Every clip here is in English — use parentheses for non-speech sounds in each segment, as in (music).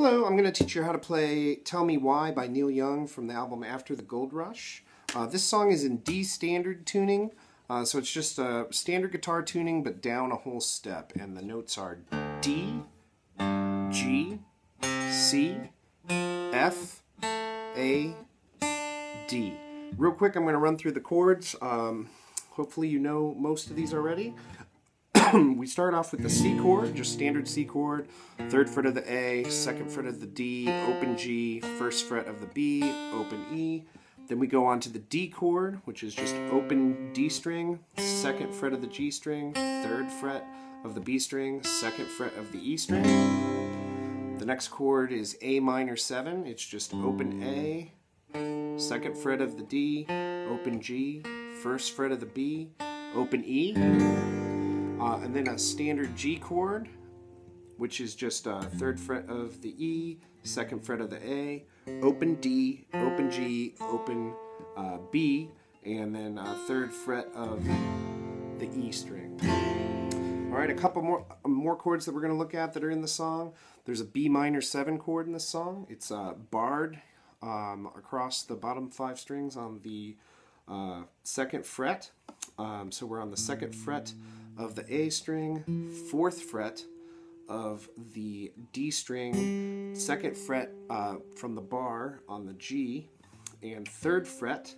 Hello, I'm going to teach you how to play Tell Me Why by Neil Young from the album After the Gold Rush. Uh, this song is in D standard tuning, uh, so it's just a standard guitar tuning but down a whole step. And the notes are D, G, C, F, A, D. Real quick, I'm going to run through the chords. Um, hopefully you know most of these already. (clears throat) we start off with the C chord, just standard C chord, third fret of the A, second fret of the D, open G, first fret of the B, open E. Then we go on to the D chord, which is just open D string, second fret of the G string, third fret of the B string, second fret of the E string. The next chord is A minor 7, it's just open A, second fret of the D, open G, first fret of the B, open E. Uh, and then a standard G chord, which is just a third fret of the E, second fret of the A, open D, open G, open uh, B, and then a third fret of the E string. All right, a couple more more chords that we're going to look at that are in the song. There's a B minor 7 chord in the song. It's uh, barred um, across the bottom five strings on the uh, second fret. Um, so we're on the second fret of the A string, fourth fret of the D string, second fret uh, from the bar on the G, and third fret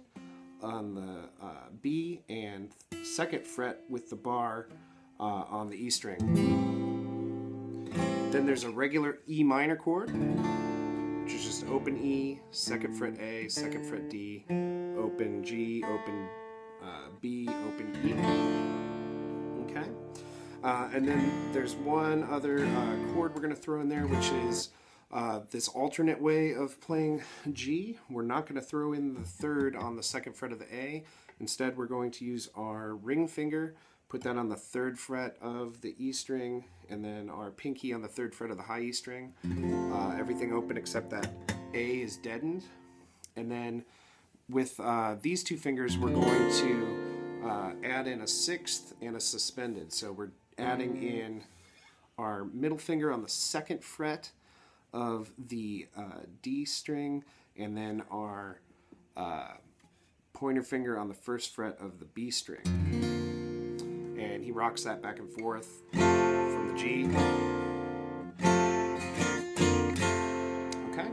on the uh, B, and second fret with the bar uh, on the E string. Then there's a regular E minor chord, which is just open E, second fret A, second fret D, open G, open uh, B, open E. Uh, and then there's one other uh, chord we're going to throw in there, which is uh, this alternate way of playing G. We're not going to throw in the third on the second fret of the A. Instead, we're going to use our ring finger, put that on the third fret of the E string, and then our pinky on the third fret of the high E string. Uh, everything open except that A is deadened. And then with uh, these two fingers, we're going to uh, add in a sixth and a suspended. So we're adding in our middle finger on the second fret of the uh, D string, and then our uh, pointer finger on the first fret of the B string. And he rocks that back and forth from the G. Okay,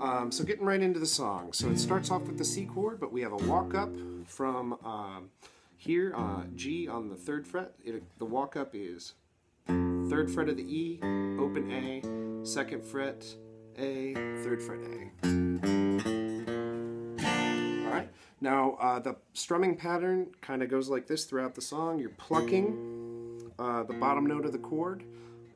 um, so getting right into the song. So it starts off with the C chord, but we have a walk up from. Um, here, uh, G on the third fret, it, the walk up is third fret of the E, open A, second fret A, third fret A. Alright, now uh, the strumming pattern kind of goes like this throughout the song. You're plucking uh, the bottom note of the chord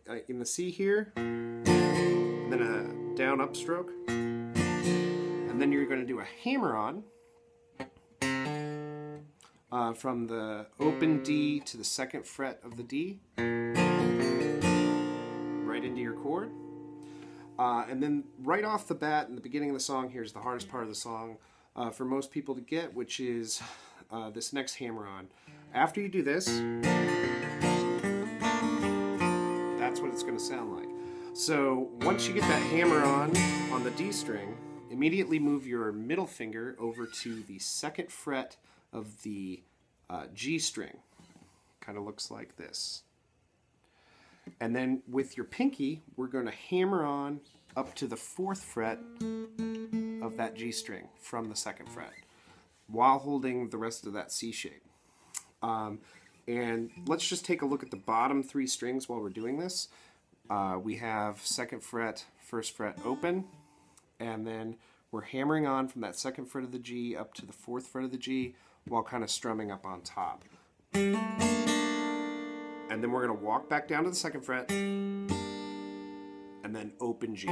uh, in the C here, then a down upstroke, and then you're going to do a hammer on uh, from the open D to the second fret of the D, right into your chord. Uh, and then right off the bat, in the beginning of the song, here's the hardest part of the song uh, for most people to get, which is uh, this next hammer on. After you do this, that's what it's going to sound like. So once you get that hammer on on the D string, immediately move your middle finger over to the second fret of the uh, G string. Kind of looks like this. And then with your pinky, we're going to hammer on up to the fourth fret of that G string from the second fret while holding the rest of that C shape. Um, and let's just take a look at the bottom three strings while we're doing this. Uh, we have second fret, first fret open, and then we're hammering on from that second fret of the G up to the fourth fret of the G while kind of strumming up on top. And then we're going to walk back down to the second fret and then open G.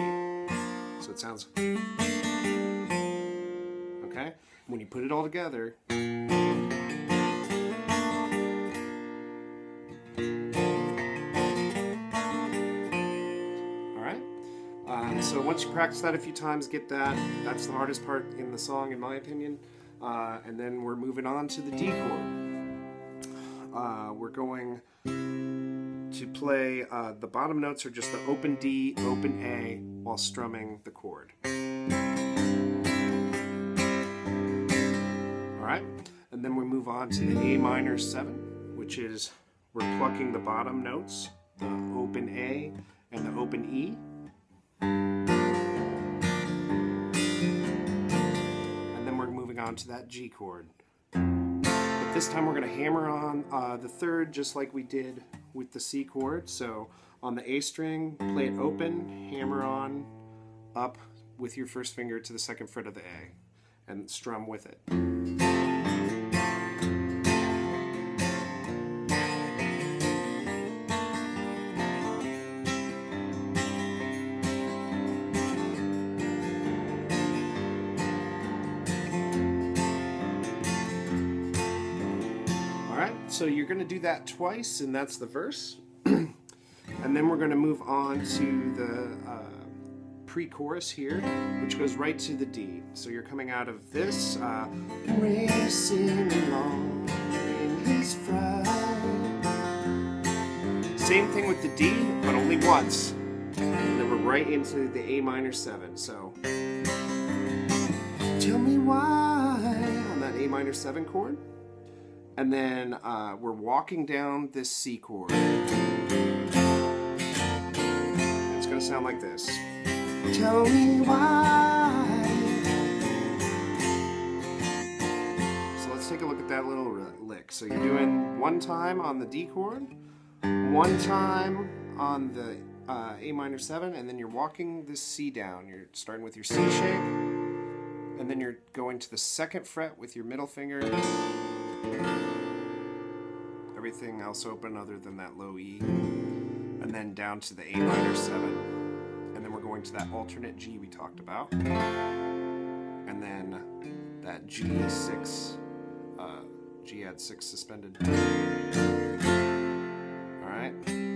So it sounds. Okay? When you put it all together. Um, so once you practice that a few times, get that. That's the hardest part in the song, in my opinion. Uh, and then we're moving on to the D chord. Uh, we're going to play, uh, the bottom notes are just the open D, open A, while strumming the chord. Alright, and then we move on to the A minor 7, which is we're plucking the bottom notes, the open A and the open E. To that G chord. But this time we're going to hammer on uh, the third just like we did with the C chord. So on the A string, play it open, hammer on, up with your first finger to the second fret of the A, and strum with it. Alright, so you're going to do that twice, and that's the verse. (clears throat) and then we're going to move on to the uh, pre-chorus here, which goes right to the D. So you're coming out of this, uh, racing along in his. Same thing with the D, but only once. And then we're right into the A minor 7. So tell me why on that A minor 7 chord. And then uh, we're walking down this C chord. It's going to sound like this. Tell me why. So let's take a look at that little lick. So you're doing one time on the D chord, one time on the uh, A minor 7, and then you're walking this C down. You're starting with your C shape, and then you're going to the second fret with your middle finger everything else open other than that low E. And then down to the A minor 7. And then we're going to that alternate G we talked about. And then that G6, uh, G add 6 suspended. Alright.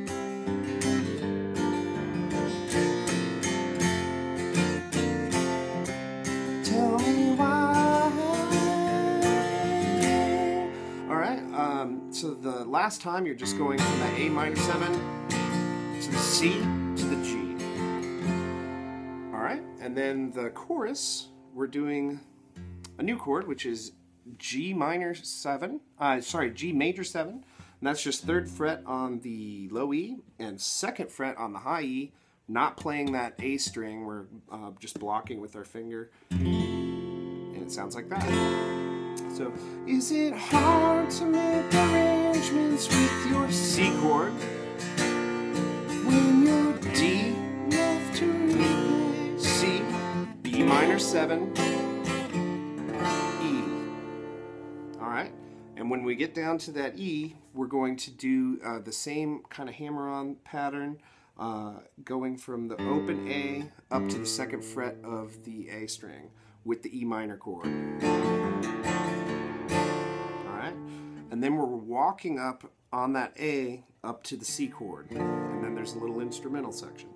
So the last time you're just going from the A minor 7 to the C to the G. Alright, and then the chorus, we're doing a new chord, which is G minor 7, uh, sorry, G major 7, and that's just third fret on the low E and second fret on the high E, not playing that A string, we're uh, just blocking with our finger, and it sounds like that. So, is it hard to make arrangements with your C chord when you're D left to C, B minor 7, E? Alright, and when we get down to that E, we're going to do uh, the same kind of hammer on pattern. Uh, going from the open A up to the second fret of the A string with the E minor chord. And then we're walking up on that A up to the C chord. And then there's a little instrumental section.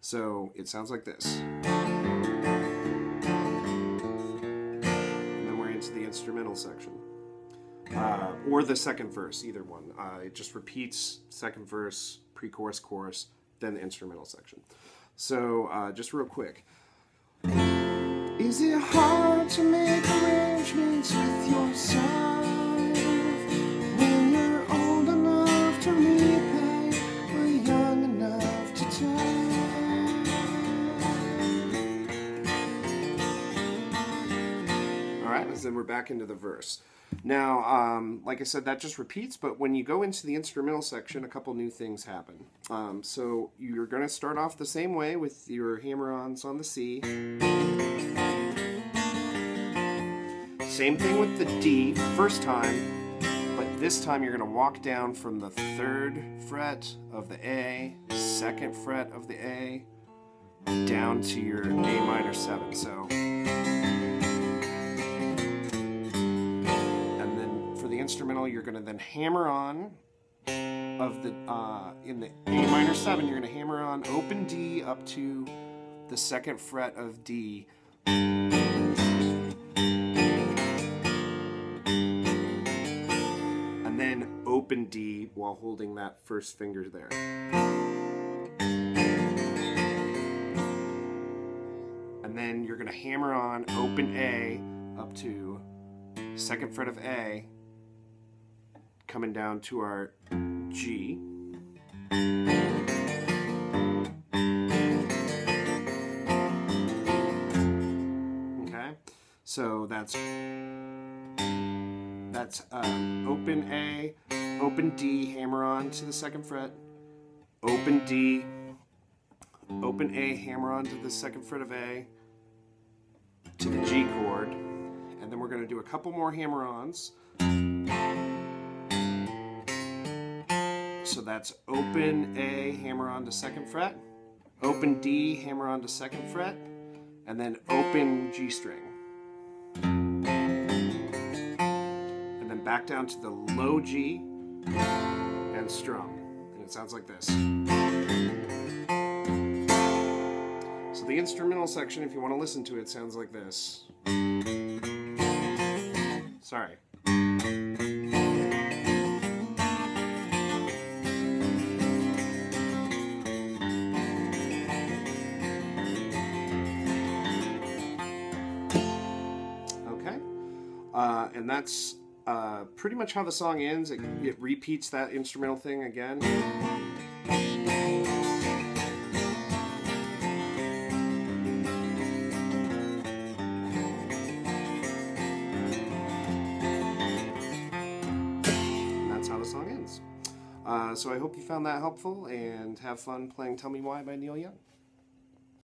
So it sounds like this. And then we're into the instrumental section. Uh, or the second verse, either one. Uh, it just repeats second verse, pre-chorus, chorus, then the instrumental section. So uh, just real quick. Is it hard to make then we're back into the verse. Now, um, like I said, that just repeats, but when you go into the instrumental section, a couple new things happen. Um, so you're going to start off the same way with your hammer-ons on the C. Same thing with the D, first time, but this time you're going to walk down from the third fret of the A, second fret of the A, down to your A minor 7. So instrumental, you're going to then hammer on of the uh, in the A minor seven. You're going to hammer on open D up to the second fret of D. And then open open D while holding that first finger there. And then you're going to hammer on open A up to second fret of A, coming down to our G. Okay, so that's that's uh, open A, open D, hammer on to the second fret, open D, open A, hammer on to the second fret of A, to the G chord, and then we're going to do a couple more hammer-ons. So that's open A, hammer on to second fret, open D, hammer on to second fret, and then open G string. And then back down to the low G and strum. And it sounds like this. So the instrumental section, if you want to listen to it, sounds like this. Sorry. Uh, and that's uh, pretty much how the song ends. It, it repeats that instrumental thing again. And that's how the song ends. Uh, so I hope you found that helpful and have fun playing Tell Me Why by Neil Young.